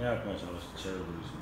Ne yapmaya çalıştık çevre turizmi.